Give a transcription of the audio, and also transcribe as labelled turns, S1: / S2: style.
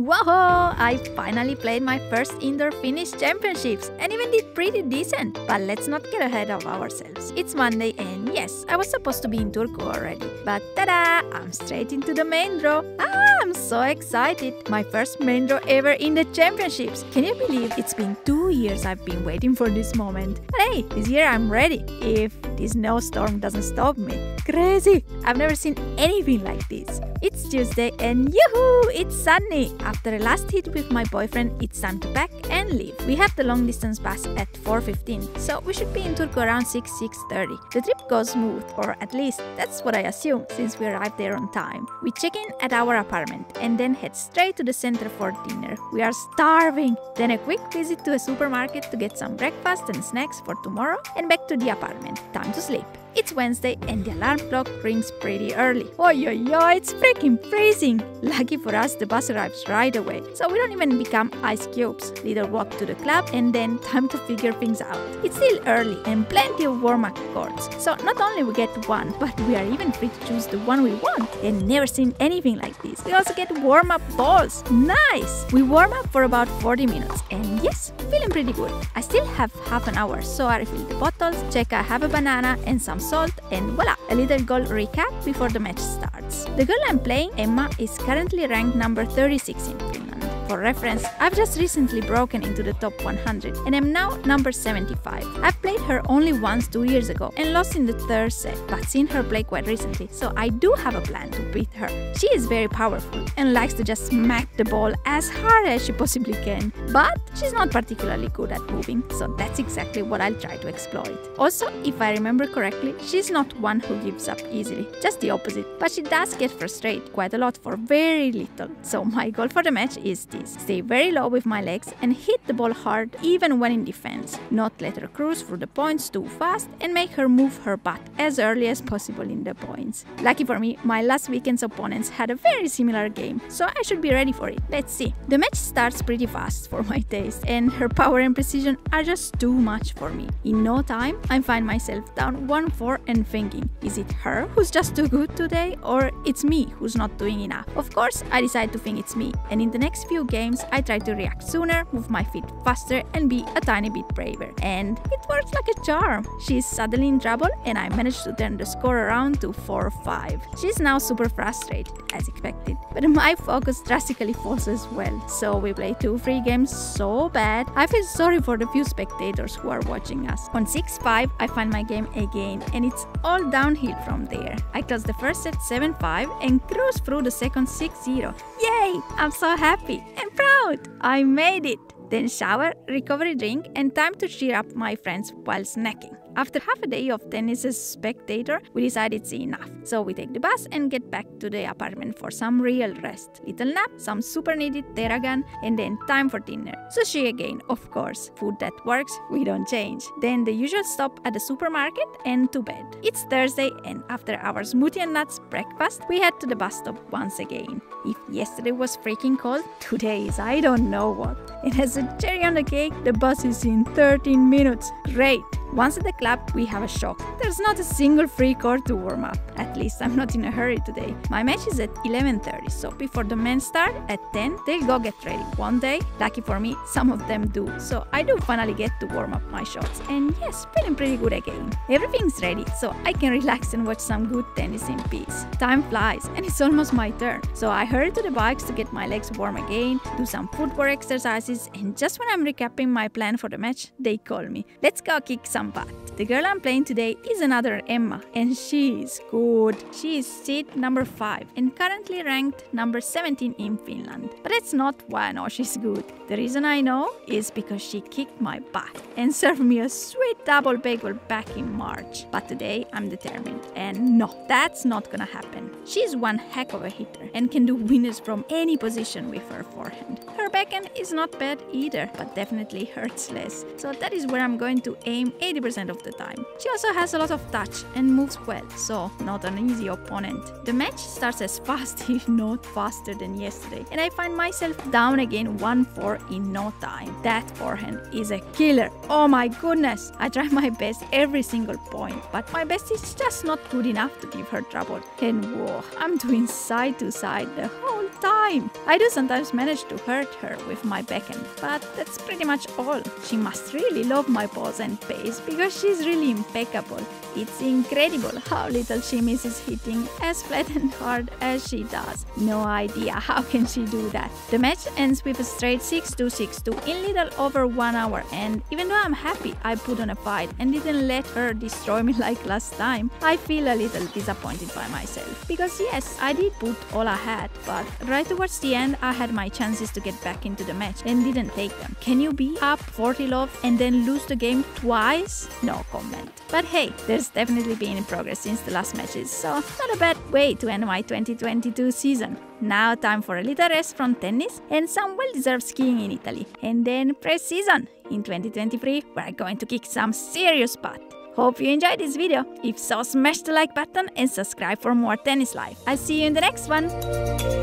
S1: Whoa! I finally played my first indoor Finnish championships and even did pretty decent. But let's not get ahead of ourselves. It's Monday and yes, I was supposed to be in Turku already. But tada! I'm straight into the main draw. Ah, I'm so excited! My first main draw ever in the championships. Can you believe it's been two years I've been waiting for this moment? But hey, this year I'm ready. If this snowstorm doesn't stop me. Crazy! I've never seen anything like this. It's Tuesday and yoo-hoo! It's sunny! After a last hit with my boyfriend, it's time to pack and leave. We have the long distance bus at 4.15, so we should be in Turku around 6, 6.30. The trip goes smooth, or at least that's what I assume, since we arrived there on time. We check in at our apartment and then head straight to the center for dinner. We are starving! Then a quick visit to a supermarket to get some breakfast and snacks for tomorrow and back to the apartment. Time to sleep. It's Wednesday and the alarm clock rings pretty early. Oh yo yo, it's freaking freezing! Lucky for us, the bus arrives right away, so we don't even become ice cubes. Little walk to the club and then time to figure things out. It's still early and plenty of warm-up courts, so not only we get one, but we are even free to choose the one we want. And never seen anything like this. We also get warm-up balls. Nice! We warm up for about 40 minutes, and yes, feeling pretty good. I still have half an hour, so I refill the bottles, check I have a banana and some salt, and voila, a little goal recap before the match starts. The girl I'm playing, Emma, is currently ranked number 36 in Finland. For reference, I've just recently broken into the top 100 and I'm now number 75. I've played her only once two years ago and lost in the third set, but seen her play quite recently, so I do have a plan to beat her. She is very powerful and likes to just smack the ball as hard as she possibly can, but she's not particularly good at moving, so that's exactly what I'll try to exploit. Also, if I remember correctly, she's not one who gives up easily, just the opposite, but she does get frustrated quite a lot for very little. So my goal for the match is this stay very low with my legs and hit the ball hard even when in defense, not let her cruise through the points too fast and make her move her butt as early as possible in the points. Lucky for me, my last weekend's opponents had a very similar game, so I should be ready for it. Let's see. The match starts pretty fast for my taste, and her power and precision are just too much for me. In no time, I find myself down 1-4 and thinking, is it her who's just too good today, or it's me who's not doing enough? Of course, I decide to think it's me, and in the next few games, I try to react sooner, move my feet faster, and be a tiny bit braver. And it works like a charm. She's suddenly in trouble, and I manage to turn the score around to 4-5. She's now super frustrated, as expected, but my focus drastically falls as well. So we play two free games so bad, I feel sorry for the few spectators who are watching us. On 6-5, I find my game again, and it's all downhill from there. I close the first set 7-5 and cruise through the second 6-0. Yay! I'm so happy and proud! I made it! Then shower, recovery drink, and time to cheer up my friends while snacking. After half a day of tennis as spectator, we decide it's enough. So we take the bus and get back to the apartment for some real rest. Little nap, some super needed Theragun, and then time for dinner. Sushi again, of course. Food that works, we don't change. Then the usual stop at the supermarket and to bed. It's Thursday, and after our smoothie and nuts breakfast, we head to the bus stop once again. If yesterday was freaking cold, today is I don't know what. And as a cherry on the cake, the bus is in 13 minutes. Great! Once at the club, we have a shock. There's not a single free court to warm up. At least I'm not in a hurry today. My match is at 11.30, so before the men start at 10, they'll go get ready. One day, lucky for me, some of them do. So I do finally get to warm up my shots. And yes, feeling pretty good again. Everything's ready, so I can relax and watch some good tennis in peace. Time flies, and it's almost my turn. So I hurry to the bikes to get my legs warm again, do some footwork exercises, and just when I'm recapping my plan for the match, they call me. Let's go kick some The girl I'm playing today is another Emma, and she's good. She is seed number 5 and currently ranked number 17 in Finland. But that's not why I know she's good. The reason I know is because she kicked my butt and served me a sweet double bagel back in March. But today I'm determined, and no, that's not gonna happen. She's one heck of a hitter and can do winners from any position with her forehand. Her backhand is not bad either, but definitely hurts less. So that is where I'm going to aim 80% of the time. She also has a lot of touch and moves well, so not an easy opponent. The match starts as fast, if not faster than yesterday, and I find myself down again 1-4 in no time. That forehand is a killer. Oh my goodness! I try my best every single point, but my best is just not good enough to give her trouble. And whoa, I'm doing side to side the whole time. I do sometimes manage to hurt her with my backhand, but that's pretty much all. She must really love my balls and pace because she's really impeccable. It's incredible how little she misses hitting as flat and hard as she does. No idea how can she do that. The match ends with a straight 6-2 6-2 in little over one hour and even though I'm happy I put on a fight and didn't let her destroy me like last time, I feel a little disappointed by myself. Because yes, I did put all I had, but right towards the end I had my chances to get back into the match and didn't take them. Can you be up 40 love and then lose the game twice? No comment. But hey, there's definitely been progress since the last matches, so not a bad way to end my 2022 season. Now time for a little rest from tennis and some well-deserved skiing in Italy. And then press season. In 2023, we're going to kick some serious butt. Hope you enjoyed this video. If so, smash the like button and subscribe for more tennis life. I'll see you in the next one.